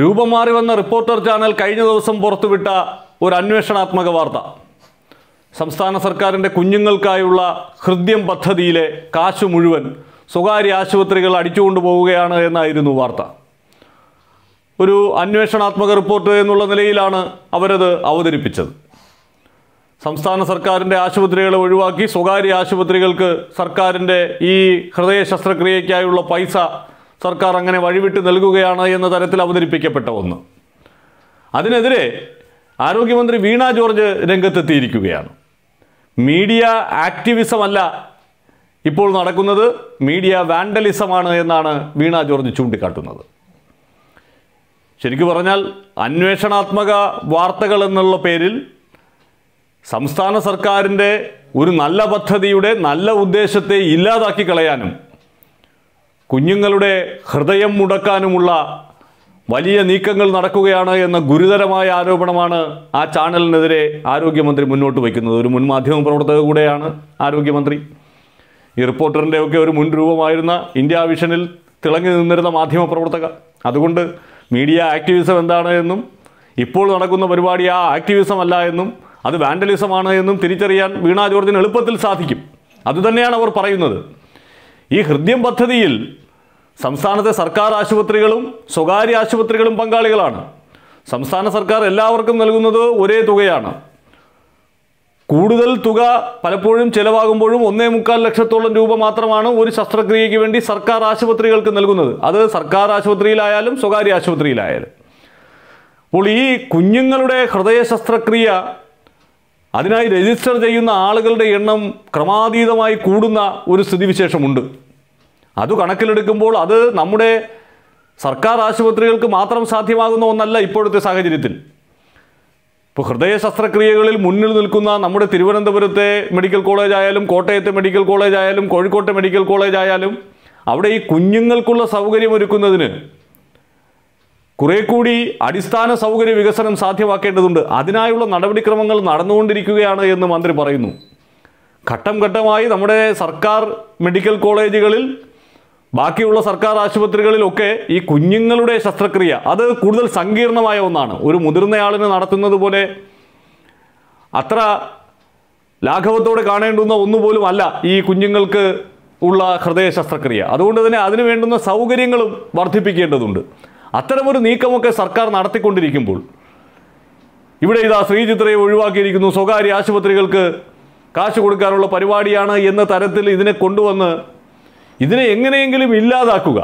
രൂപം മാറി വന്ന റിപ്പോർട്ടർ ചാനൽ കഴിഞ്ഞ ദിവസം പുറത്തുവിട്ട ഒരു അന്വേഷണാത്മക വാർത്ത. സംസ്ഥാന സർക്കാരിന്റെ കുഞ്ഞുങ്ങൾക്കായുള്ള ഹൃദ്യം പദ്ധതിയിലെ കാശ് മുഴുവൻ സ്വകാര്യ ആശുപത്രികൾ അടിച്ചുകൊണ്ടു പോവുകയാണ് എന്നായിരുന്നു വാർത്ത. ഒരു അന്വേഷണാത്മക റിപ്പോർട്ട് എന്നുള്ള നിലയിലാണ് അവരത് അവതരിപ്പിച്ചത്. സംസ്ഥാന സർക്കാരിന്റെ ആശുപത്രികളെ ഒഴിവാക്കി സ്വകാര്യ ആശുപത്രികൾക്ക് സർക്കാരിന്റെ ഈ ഹൃദയ ശസ്ത്രക്രിയയ്ക്കായുള്ള പൈസ സർക്കാർ അങ്ങനെ വഴിവിട്ട് നൽകുകയാണ് എന്ന തരത്തിൽ അവതരിപ്പിക്കപ്പെട്ട ഒന്ന്. അതിനെതിരെ ആരോഗ്യമന്ത്രി വീണ ജോർജ് രംഗത്തെത്തിയിരിക്കുകയാണ്. മീഡിയ ആക്ടിവിസം അല്ല ഇപ്പോൾ നടക്കുന്നത്. മീഡിയ വാൻഡലിസമാണ് എന്നാണ് വീണ ജോർജ് ചൂണ്ടിക്കാട്ടുന്നത്. ശരിക്കു പറഞ്ഞാൽ അന്വേഷണാത്മക വാർത്തകൾ എന്നുള്ള പേരിൽ സംസ്ഥാന സർക്കാരിന്റെ ഒരു നല്ല പദ്ധതിയുടെ നല്ല ഉദ്ദേശത്തെ ഇല്ലാതാക്കി കളയാനും കുഞ്ഞുങ്ങളുടെ ഹൃദയം മുടക്കാനുമുള്ള വലിയ നീക്കങ്ങൾ നടക്കുകയാണ് എന്ന ഗുരുതരമായ ആരോപണമാണ് ആ ചാനലിനെതിരെ ആരോഗ്യമന്ത്രി മുന്നോട്ട് വയ്ക്കുന്നത്. ഒരു മുൻ മാധ്യമ പ്രവർത്തക കൂടെയാണ് ആരോഗ്യമന്ത്രി. ഈ റിപ്പോർട്ടറിന്റെയൊക്കെ ഒരു മുൻ രൂപമായിരുന്ന ഇന്ത്യ വിഷനിൽ തിളങ്ങി നിന്നിരുന്ന മാധ്യമ പ്രവർത്തക അതുകൊണ്ട് മീഡിയ ആക്ടിവിസം എന്താണ് എന്നും ഇപ്പോൾ നടക്കുന്ന പരിപാടി ആ ആക്ടിവിസം അല്ല എന്നും അത് വാൻഡലിസമാണ് എന്നും തിരിച്ചറിയാൻ വീണാ ജോർജിന് എളുപ്പത്തിൽ സാധിക്കും. അതുതന്നെയാണ് അവർ പറയുന്നത്. ഈ ഹൃദ്യം പദ്ധതിയിൽ സംസ്ഥാനത്തെ സർക്കാർ ആശുപത്രികളും സ്വകാര്യ ആശുപത്രികളും പങ്കാളികളാണ്. സംസ്ഥാന സർക്കാർ എല്ലാവർക്കും നൽകുന്നത് ഒരേ തുകയാണ്. കൂടുതൽ തുക പലപ്പോഴും ചിലവാകുമ്പോഴും ഒന്നേ മുക്കാൽ ലക്ഷത്തോളം രൂപ മാത്രമാണ് ഒരു ശസ്ത്രക്രിയയ്ക്ക് വേണ്ടി സർക്കാർ ആശുപത്രികൾക്ക് നൽകുന്നത്. അത് സർക്കാർ ആശുപത്രിയിലായാലും സ്വകാര്യ ആശുപത്രിയിലായാലും. അപ്പോൾ ഈ കുഞ്ഞുങ്ങളുടെ ഹൃദയ ശസ്ത്രക്രിയ അതിനായി രജിസ്റ്റർ ചെയ്യുന്ന ആളുകളുടെ എണ്ണം ക്രമാതീതമായി കൂടുന്ന ഒരു സ്ഥിതിവിശേഷമുണ്ട്. അത് കണക്കിലെടുക്കുമ്പോൾ അത് നമ്മുടെ സർക്കാർ ആശുപത്രികൾക്ക് മാത്രം സാധ്യമാകുന്ന ഒന്നല്ല ഇപ്പോഴത്തെ സാഹചര്യത്തിൽ. ഇപ്പോൾ ഹൃദയ ശസ്ത്രക്രിയകളിൽ മുന്നിൽ നിൽക്കുന്ന നമ്മുടെ തിരുവനന്തപുരത്തെ മെഡിക്കൽ കോളേജ് ആയാലും കോട്ടയത്തെ മെഡിക്കൽ കോളേജ് ആയാലും കോഴിക്കോട്ടെ മെഡിക്കൽ കോളേജ് ആയാലും അവിടെ ഈ കുഞ്ഞുങ്ങൾക്കുള്ള സൗകര്യം ഒരുക്കുന്നതിന് കുറെ കൂടി അടിസ്ഥാന സൗകര്യ വികസനം സാധ്യമാക്കേണ്ടതുണ്ട്. അതിനായുള്ള നടപടിക്രമങ്ങൾ നടന്നുകൊണ്ടിരിക്കുകയാണ് എന്ന് മന്ത്രി പറയുന്നു. ഘട്ടം ഘട്ടമായി നമ്മുടെ സർക്കാർ മെഡിക്കൽ കോളേജുകളിൽ ബാക്കിയുള്ള സർക്കാർ ആശുപത്രികളിലൊക്കെ ഈ കുഞ്ഞുങ്ങളുടെ ശസ്ത്രക്രിയ അത് കൂടുതൽ സങ്കീർണമായ ഒന്നാണ്. ഒരു മുതിർന്നയാളിന് നടത്തുന്നത് പോലെ അത്ര ലാഘവത്തോടെ കാണേണ്ടുന്ന ഒന്നുപോലും അല്ല ഈ കുഞ്ഞുങ്ങൾക്ക് ഉള്ള ഹൃദയ ശസ്ത്രക്രിയ. അതുകൊണ്ട് തന്നെ അതിന് വേണ്ടുന്ന സൗകര്യങ്ങളും വർദ്ധിപ്പിക്കേണ്ടതുണ്ട്. അത്തരമൊരു നീക്കമൊക്കെ സർക്കാർ നടത്തിക്കൊണ്ടിരിക്കുമ്പോൾ ഇവിടെ ഇതാ ശ്രീചിത്രയെ ഒഴിവാക്കിയിരിക്കുന്നു. സ്വകാര്യ ആശുപത്രികൾക്ക് കാശ് കൊടുക്കാനുള്ള പരിപാടിയാണ് എന്ന തരത്തിൽ ഇതിനെ കൊണ്ടുവന്ന് ഇതിനെ എങ്ങനെയെങ്കിലും ഇല്ലാതാക്കുക.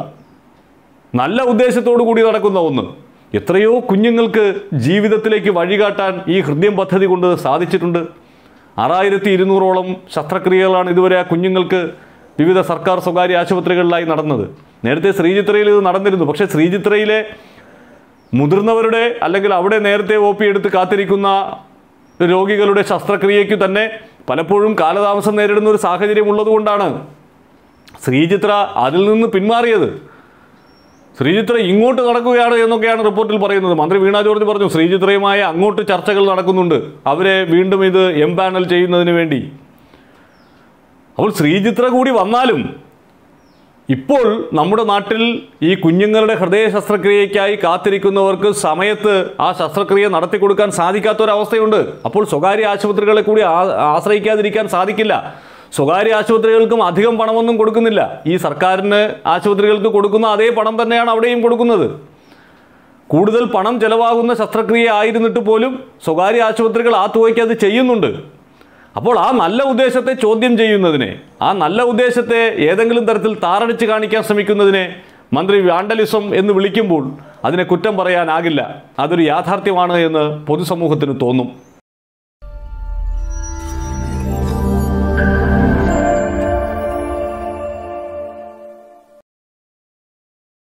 നല്ല ഉദ്ദേശത്തോടു കൂടി നടക്കുന്ന ഒന്ന് എത്രയോ കുഞ്ഞുങ്ങൾക്ക് ജീവിതത്തിലേക്ക് വഴികാട്ടാൻ ഈ ഹൃദയം പദ്ധതി കൊണ്ട് സാധിച്ചിട്ടുണ്ട്. ആറായിരത്തി ഇരുന്നൂറോളം ശസ്ത്രക്രിയകളാണ് ഇതുവരെ ആ കുഞ്ഞുങ്ങൾക്ക് വിവിധ സർക്കാർ സ്വകാര്യ ആശുപത്രികളിലായി നടന്നത്. നേരത്തെ ശ്രീചിത്രയിൽ ഇത് നടന്നിരുന്നു. പക്ഷേ ശ്രീചിത്രയിലെ മുതിർന്നവരുടെ അല്ലെങ്കിൽ അവിടെ നേരത്തെ ഒ പി എടുത്ത് കാത്തിരിക്കുന്ന രോഗികളുടെ ശസ്ത്രക്രിയയ്ക്ക് തന്നെ പലപ്പോഴും കാലതാമസം നേരിടുന്ന ഒരു സാഹചര്യം ഉള്ളതുകൊണ്ടാണ് ശ്രീചിത്ര അതിൽ നിന്ന് പിന്മാറിയത്. ശ്രീചിത്ര ഇങ്ങോട്ട് നടക്കുകയാണ് എന്നൊക്കെയാണ് റിപ്പോർട്ടിൽ പറയുന്നത്. മന്ത്രി വീണ ജോർജ് പറഞ്ഞു ശ്രീചിത്രയുമായി അങ്ങോട്ട് ചർച്ചകൾ നടക്കുന്നുണ്ട്. അവരെ വീണ്ടും ഇത് എം പാനൽ ചെയ്യുന്നതിന് വേണ്ടി. അപ്പോൾ ശ്രീചിത്ര കൂടി വന്നാലും ഇപ്പോൾ നമ്മുടെ നാട്ടിൽ ഈ കുഞ്ഞുങ്ങളുടെ ഹൃദയ ശസ്ത്രക്രിയയ്ക്കായി കാത്തിരിക്കുന്നവർക്ക് സമയത്ത് ആ ശസ്ത്രക്രിയ നടത്തി കൊടുക്കാൻ സാധിക്കാത്തൊരവസ്ഥയുണ്ട്. അപ്പോൾ സ്വകാര്യ ആശുപത്രികളെ കൂടി ആശ്രയിക്കാതിരിക്കാൻ സാധിക്കില്ല. സ്വകാര്യ ആശുപത്രികൾക്കും അധികം പണമൊന്നും കൊടുക്കുന്നില്ല. ഈ സർക്കാരിന് ആശുപത്രികൾക്ക് കൊടുക്കുന്ന അതേ പണം തന്നെയാണ് അവിടെയും കൊടുക്കുന്നത്. കൂടുതൽ പണം ചെലവാകുന്ന ശസ്ത്രക്രിയ ആയിരുന്നിട്ട് പോലും സ്വകാര്യ ആശുപത്രികൾ ആ തുകയ്ക്ക് അത് ചെയ്യുന്നുണ്ട്. അപ്പോൾ ആ നല്ല ഉദ്ദേശത്തെ ചോദ്യം ചെയ്യുന്നതിനെ ആ നല്ല ഉദ്ദേശത്തെ ഏതെങ്കിലും തരത്തിൽ താറടിച്ച് കാണിക്കാൻ ശ്രമിക്കുന്നതിനെ മന്ത്രി വാണ്ടലിസം എന്ന് വിളിക്കുമ്പോൾ അതിനെ കുറ്റം പറയാനാകില്ല. അതൊരു യാഥാർത്ഥ്യമാണ് എന്ന് പൊതുസമൂഹത്തിന് തോന്നും.